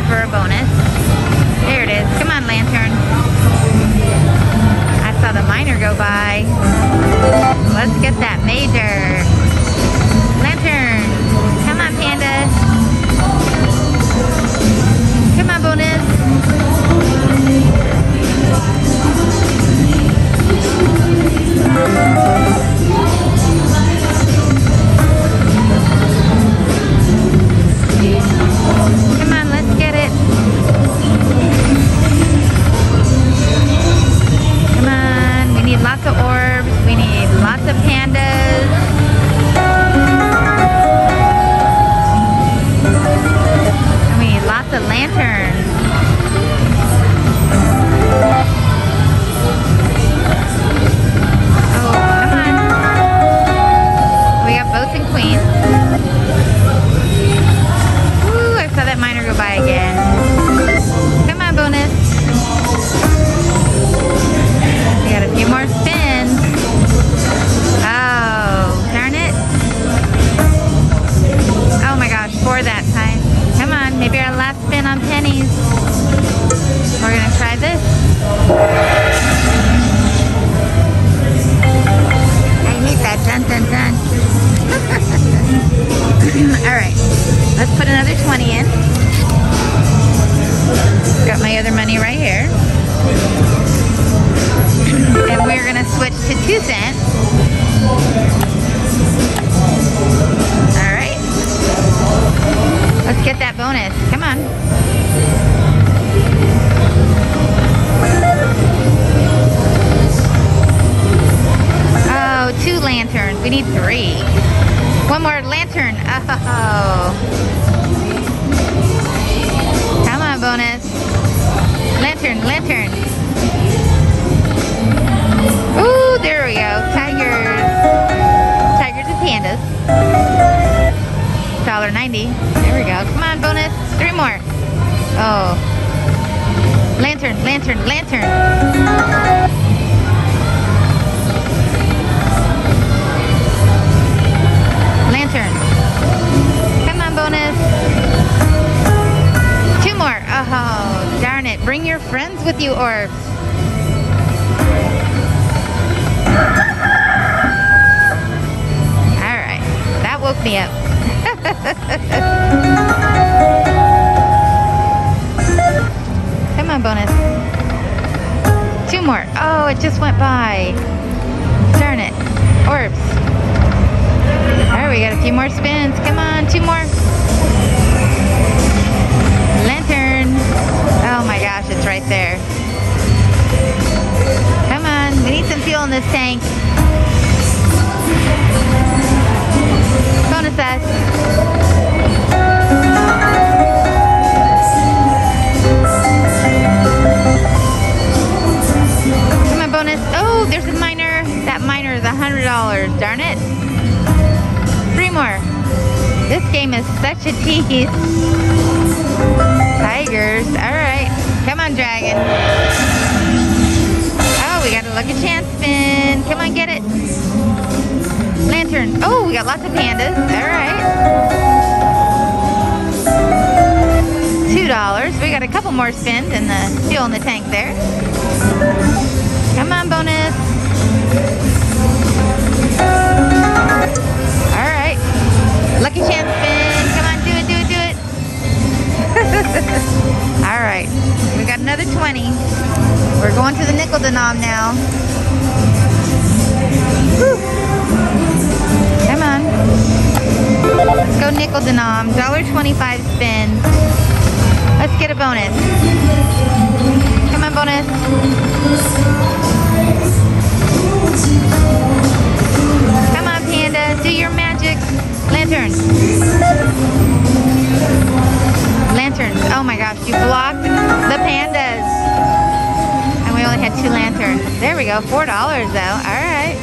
for a bonus. day. cheese. We're gonna try this. I need that dun dun dun. All right, let's put another 20 in. Got my other money right here. and we're gonna switch to two cents. All right. Let's get that bonus. Come on. Friends with you, Orbs. All right. That woke me up. Come on, bonus. Two more. Oh, it just went by. Darn it. Orbs. All right, we got a few more spins. Come on, two more. Oh my gosh, it's right there. Come on, we need some fuel in this tank. Bonus us. Come on, bonus. Oh, there's a miner. That miner is a $100. Darn it. Three more. This game is such a tease. Tigers. All right. Got lots of pandas. All right. Two dollars. We got a couple more spins and the fuel in the tank there. Come on, bonus. All right. Lucky chance spin. Come on, do it, do it, do it. All right. We got another 20. We're going to the nickel denom now. Denom. Um, $1.25 spin. Let's get a bonus. Come on, bonus. Come on, Panda. Do your magic. Lantern. Lanterns. Oh my gosh, you blocked the pandas. And we only had two lanterns. There we go. $4 though. All right.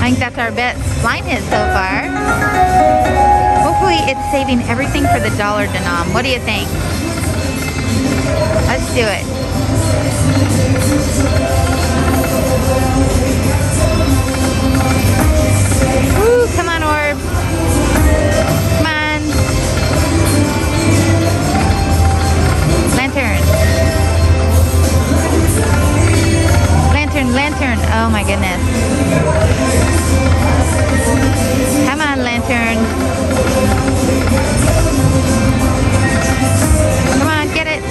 I think that's our best line hit so far. Hopefully it's saving everything for the dollar denom. What do you think? Let's do it. Woo, come on, Orb. Come on. Lantern. Lantern, lantern. Oh my goodness. Come on, lantern. Come on, get it.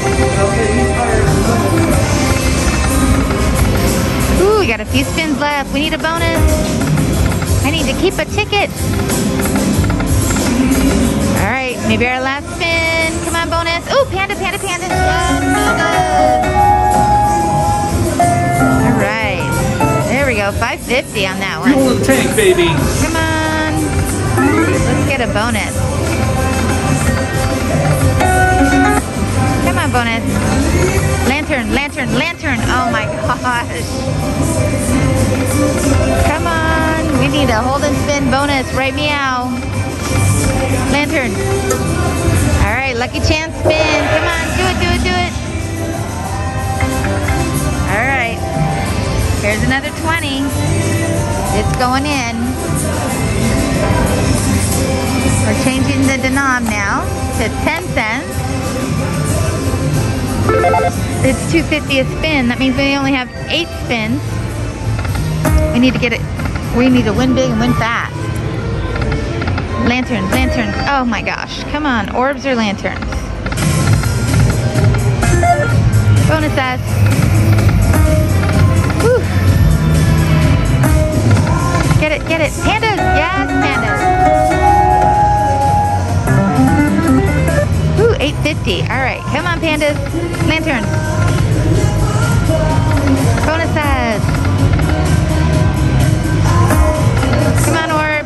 Ooh, we got a few spins left. We need a bonus. I need to keep a ticket. All right, maybe our last spin. Come on, bonus. Ooh, panda, panda, panda. Yes, panda. All right. There we go. 550 on that one. Fuel the tank, baby. Come on. Get a bonus. Come on, bonus. Lantern, lantern, lantern. Oh my gosh. Come on. We need a hold and spin bonus. Right meow. Lantern. All right, lucky chance spin. Come on, do it, do it, do it. All right. Here's another 20. It's going in. We're changing the denom now to 10 cents. It's 250 a spin. That means we only have eight spins. We need to get it. We need to win big and win fast. Lanterns, lanterns. Oh my gosh. Come on. Orbs or lanterns? Bonus S. Get it, get it. Pandas, yes, pandas. 850. All right, come on, pandas. Lanterns. Bonuses. Come on, orb.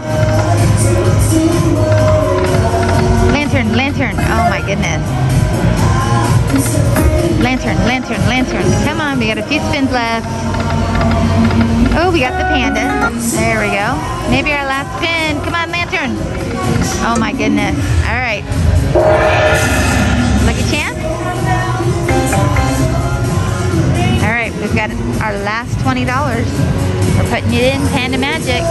Lantern, lantern. Oh my goodness. Lantern, lantern, lantern. Come on, we got a few spins left. Oh, we got the panda. There we go. Maybe our last spin. Come on, lantern. Oh my goodness. All right. Lucky chance. All right, we've got our last $20. We're putting it in Panda Magic.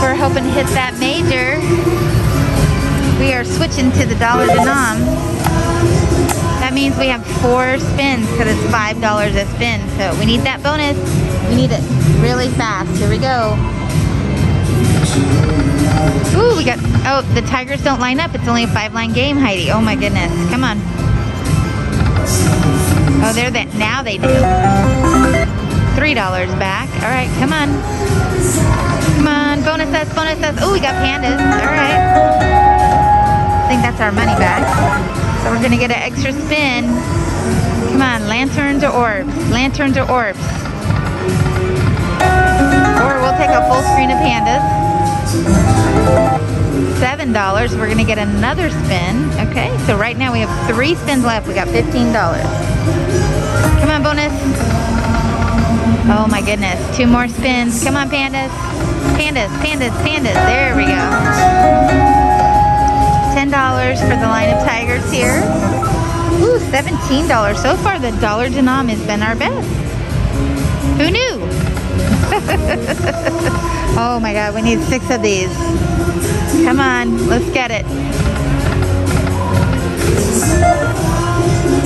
We're hoping to hit that major. We are switching to the dollar denom. That means we have four spins because it's $5 a spin. So we need that bonus. We need it really fast. Here we go. We got, oh, the Tigers don't line up. It's only a five line game, Heidi. Oh my goodness. Come on. Oh, they're that, now they do. $3 back. All right, come on. Come on, bonus us, bonus us. Oh, we got pandas. All right. I think that's our money back. So we're gonna get an extra spin. Come on, lanterns or orbs? Lanterns or orbs? Or we'll take a full screen of pandas. Seven dollars. We're gonna get another spin. Okay, so right now we have three spins left. We got fifteen dollars. Come on, bonus. Oh my goodness, two more spins. Come on, pandas. Pandas, pandas, pandas. There we go. $10 for the line of tigers here. Ooh, $17. So far, the dollar denom has been our best. Who knew? oh my God, we need six of these. Come on, let's get it.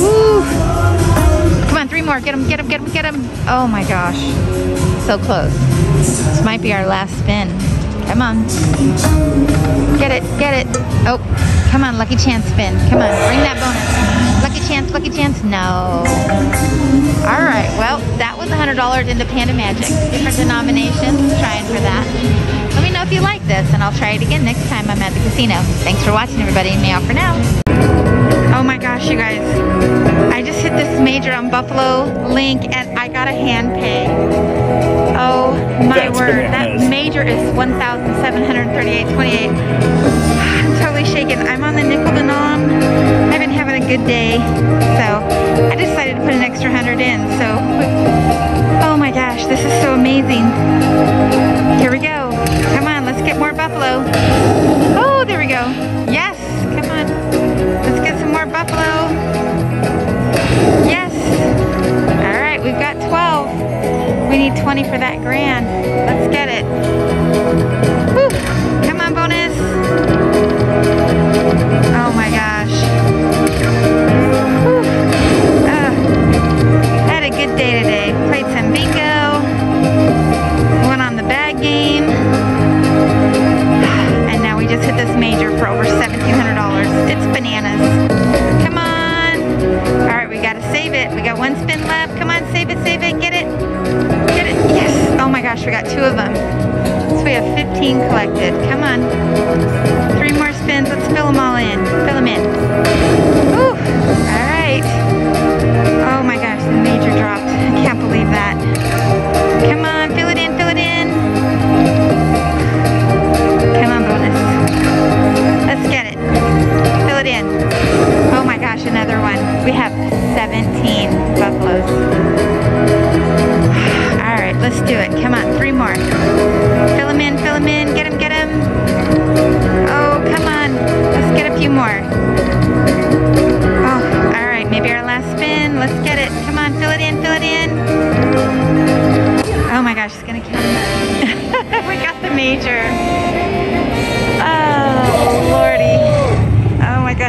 Woo. Come on, three more. Get them, get them, get them, get them. Oh my gosh. So close. This might be our last spin. Come on. Get it, get it. Oh, come on, lucky chance spin. Come on, bring that bonus. Lucky chance, lucky chance. No. All right, well, that $100 into Panda Magic. Different denominations, trying for that. Let me know if you like this, and I'll try it again next time I'm at the casino. Thanks for watching, everybody. Me out for now. Oh my gosh, you guys. I just hit this major on Buffalo Link and I got a hand pay. Oh my That's word. bananas. That major is 1,738.28. I'm totally shaken. I'm on the nickel denom. I've been having a good day. So I decided to put an extra hundred in. So this is so amazing. Here we go. Come on, let's get more Buffalo. Oh, there we go. Yes, come on. Let's get some more buffalo. Yes. All right, we've got 12. We need 20 for that grand. Let's get it. Whew. Come on, bonus.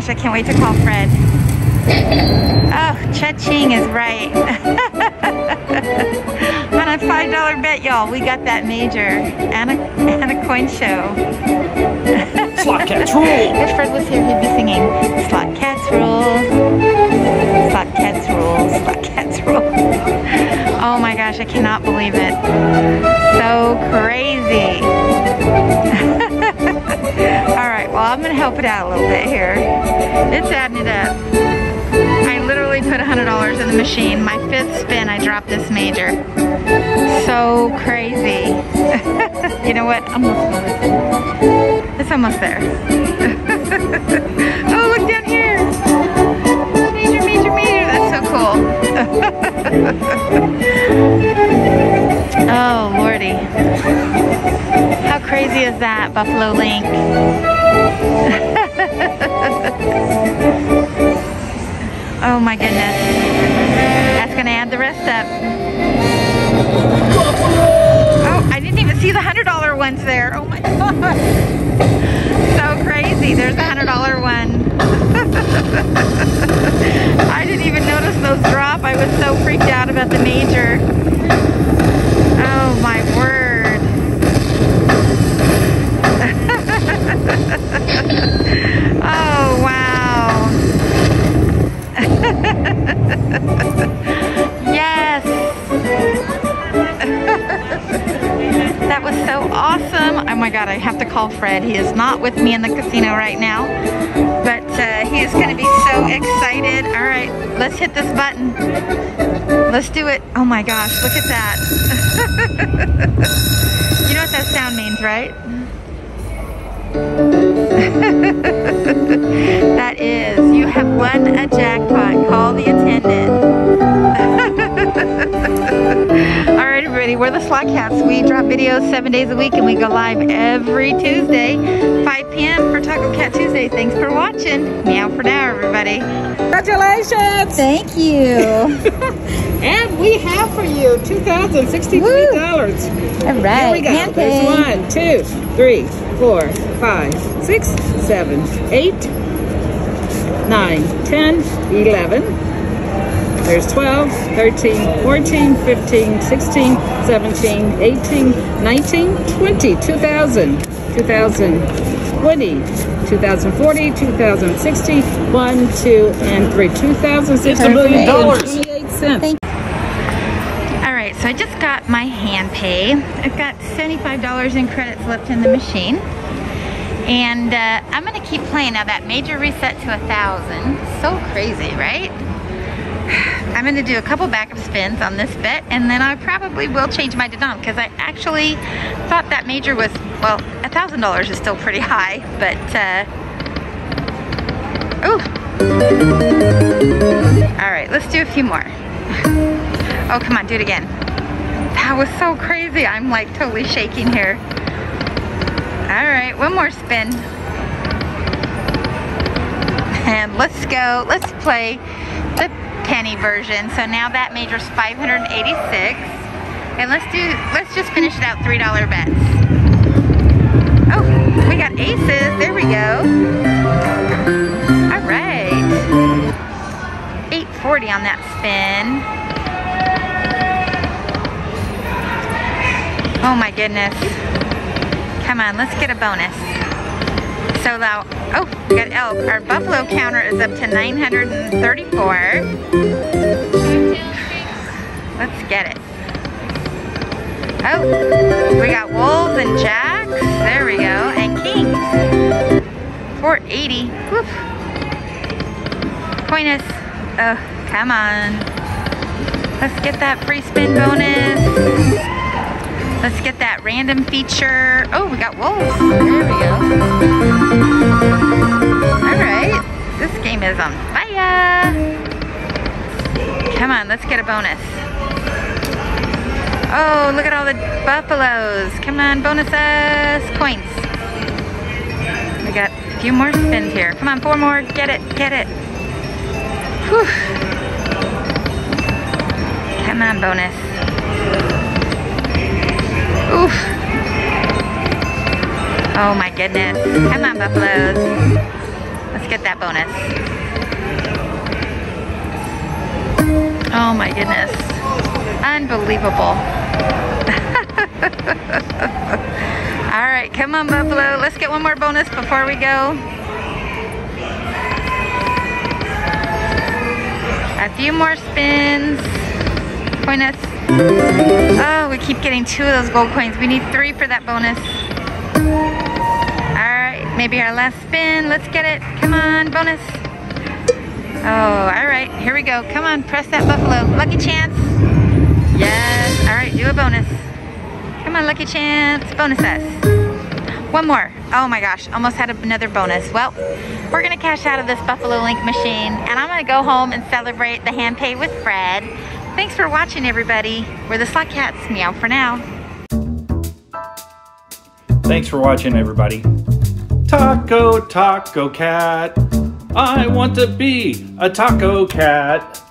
Gosh, I can't wait to call Fred. Oh, cha-ching is right. On a $5 bet, y'all, we got that major and a, and a coin show. Slot cats rule. If Fred was here, he'd be singing Slot Cats Rule. Slot Cats Rule. Slot Cats Rule. Oh my gosh, I cannot believe it. So so crazy. I'm gonna help it out a little bit here. It's adding it up. I literally put $100 in the machine. My fifth spin, I dropped this major. So crazy. you know what? I'm almost It's almost there. oh, look down here. Major, major, major. That's so cool. oh, lordy. How crazy is that, Buffalo Link? oh my goodness. That's gonna add the rest up. Oh, I didn't even see the $100 ones there. Oh my god. So crazy. There's a $100 one. I didn't even notice those drop. I was so freaked out about the major. Oh my word. oh wow. yes. that was so awesome. Oh my God, I have to call Fred. He is not with me in the casino right now, but uh, he is going to be so excited. All right, let's hit this button. Let's do it. Oh my gosh, look at that. you know what that sound means, right? that is, you have won a jackpot. Call the attendant. All right, everybody, we're the Slot Cats. We drop videos seven days a week and we go live every Tuesday, 5 p.m. for Taco Cat Tuesday. Thanks for watching. Meow for now, everybody. Congratulations! Thank you. And we have for you $2,063. All right. Here we go. hand There's pay. one, two, three, four, five, six, seven, eight, nine, ten, eleven. There's 12, 13, 14, 15, 16, 17, 18, 19, 20, 2000, 2020, 2040, 2060, 1, 2, and 3. It's a dollars. 28 cents. Thank All right, so I just got my hand pay. I've got $75 in credits left in the machine. And uh, I'm gonna keep playing. Now that major reset to a thousand, so crazy, right? I'm gonna do a couple backup spins on this bet and then I probably will change my denom because I actually thought that major was, well, a thousand dollars is still pretty high, but uh, oh. All right, let's do a few more. Oh, come on, do it again. That was so crazy. I'm like totally shaking here. All right, one more spin. And let's go, let's play the penny version. So now that major's 586. And let's do, let's just finish it out $3 bets. Oh, we got aces, there we go. All right. 840 on that spin. Oh my goodness. Come on, let's get a bonus. So now, oh, we got elk. Our buffalo counter is up to 934. Let's get it. Oh, we got wolves and jacks. There we go. And kings. 480. Woof. Point. Oh, come on. Let's get that free spin bonus. Let's get that random feature. Oh, we got wolves. There we go. All right. This game is on fire. Come on, let's get a bonus. Oh, look at all the buffaloes. Come on, bonuses, coins. We got a few more spins here. Come on, four more. Get it, get it. Whew. Come on, bonus. Oof. Oh my goodness. Come on, buffaloes. Let's get that bonus. Oh my goodness. Unbelievable. All right, come on, buffalo. Let's get one more bonus before we go. A few more spins. Bonus. Oh, we keep getting two of those gold coins. We need three for that bonus. All right, maybe our last spin. Let's get it. Come on, bonus. Oh, all right, here we go. Come on, press that buffalo. Lucky chance. Yes, all right, do a bonus. Come on, lucky chance, bonus us. One more. Oh my gosh, almost had another bonus. Well, we're gonna cash out of this Buffalo Link machine and I'm gonna go home and celebrate the hand pay with Fred. Thanks for watching everybody. We're the Slot Cats. Meow for now. Thanks for watching everybody. Taco, taco cat. I want to be a taco cat.